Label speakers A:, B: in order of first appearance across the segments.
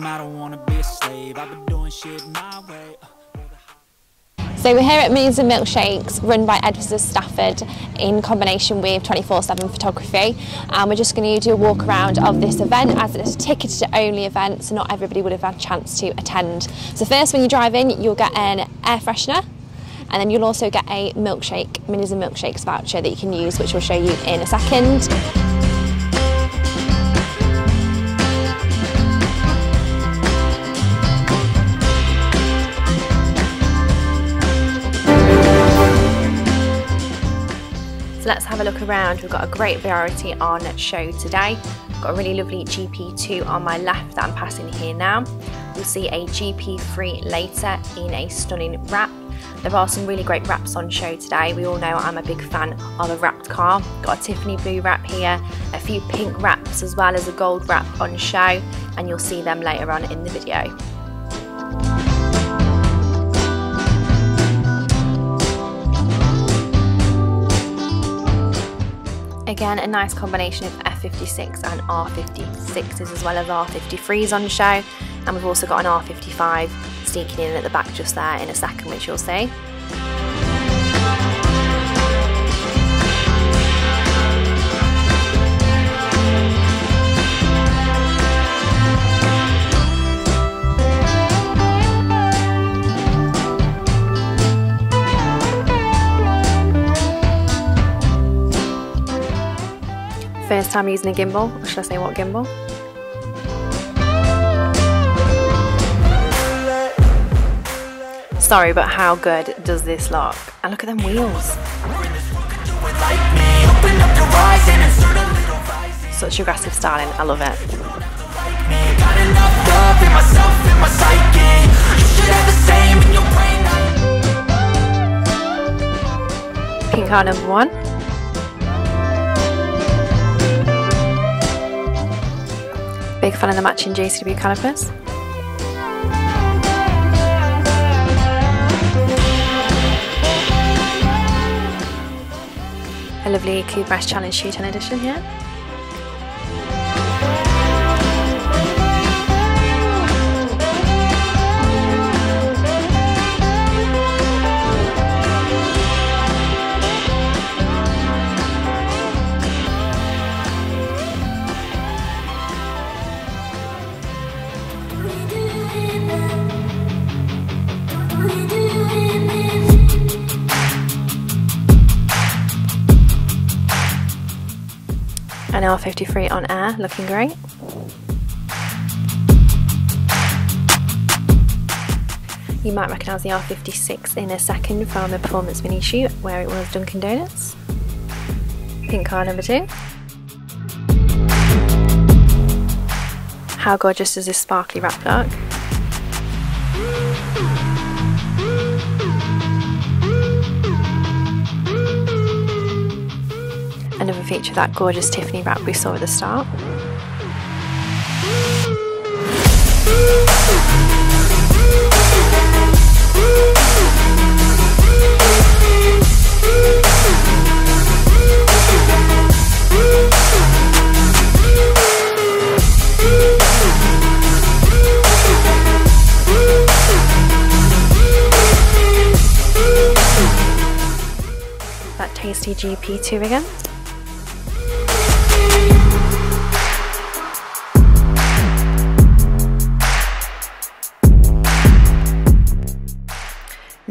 A: I don't wanna be a slave I've doing shit my way.
B: So we're here at Minis and Milkshakes run by Edwards of Stafford in combination with 24-7 photography and we're just going to do a walk around of this event as it's a ticketed only event so not everybody would have had a chance to attend. So first when you drive in you'll get an air freshener and then you'll also get a milkshake, Minis and Milkshakes voucher that you can use which we'll show you in a second. Let's have a look around. We've got a great variety on show today. Got a really lovely GP2 on my left that I'm passing here now. We'll see a GP3 later in a stunning wrap. There are some really great wraps on show today. We all know I'm a big fan of a wrapped car. Got a Tiffany blue wrap here, a few pink wraps as well as a gold wrap on show and you'll see them later on in the video. Again, a nice combination of F56 and R56s as well as R53s on show. And we've also got an R55 sneaking in at the back just there in a second, which you'll see. Time using a gimbal, or should I say what gimbal? Sorry, but how good does this look? And look at them wheels. Such aggressive styling, I love it. Pink car number one. Big fan of the matching JCW calipers. A lovely S Challenge Shoot edition here. An R53 on air, looking great. You might recognise the R56 in a second from the Performance Mini Shoot where it was Dunkin' Donuts. Pink car number two. How gorgeous does this sparkly wrap look? Another feature that gorgeous Tiffany wrap we saw at the start. That tasty GP2 again.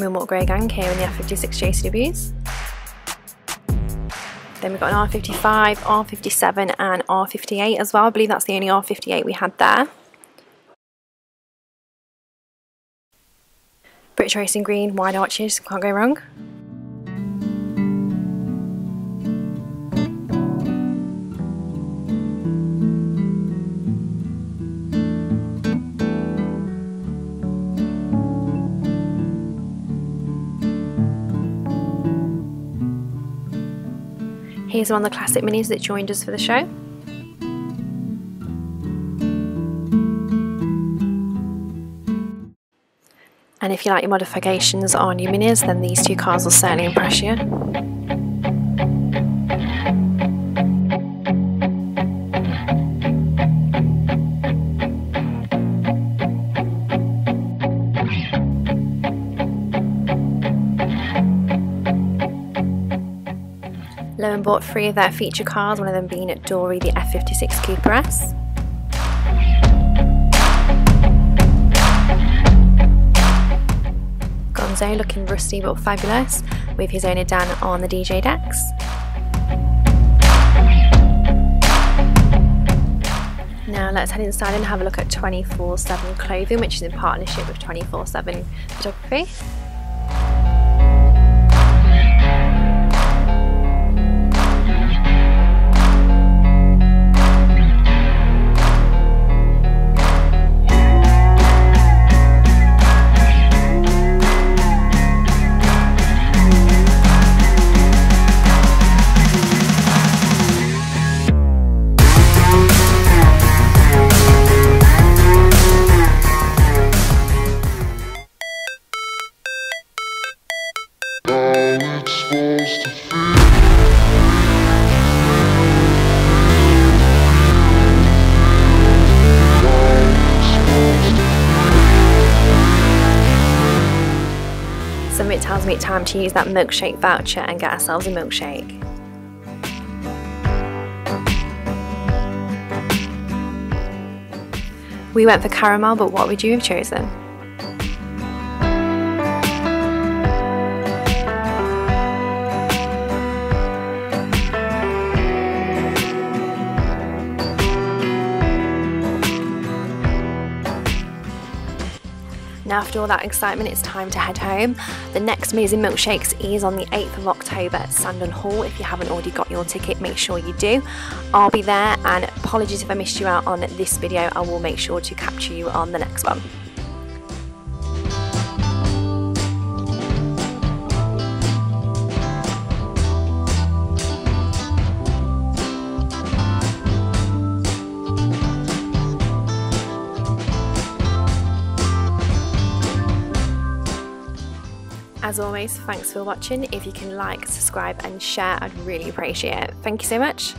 B: Moonwalk Grey Gang here in the F56 JCWs. Then we've got an R55, R57 and R58 as well. I believe that's the only R58 we had there. British Racing Green, wide arches, can't go wrong. Here's one of the classic minis that joined us for the show. And if you like your modifications on your minis, then these two cars will certainly impress you. Lowen bought three of their feature cars, one of them being at Dory, the F56 Cooper S. Gonzo looking rusty but fabulous with his owner Dan on the DJ decks. Now let's head inside and have a look at 24-7 clothing which is in partnership with 24-7 photography. Tells me time to use that milkshake voucher and get ourselves a milkshake. We went for caramel, but what would you have chosen? Now, after all that excitement, it's time to head home. The next Amazing Milkshakes is on the 8th of October at Sandon Hall. If you haven't already got your ticket, make sure you do. I'll be there, and apologies if I missed you out on this video. I will make sure to capture you on the next one. As always, thanks for watching. If you can like, subscribe and share, I'd really appreciate it. Thank you so much.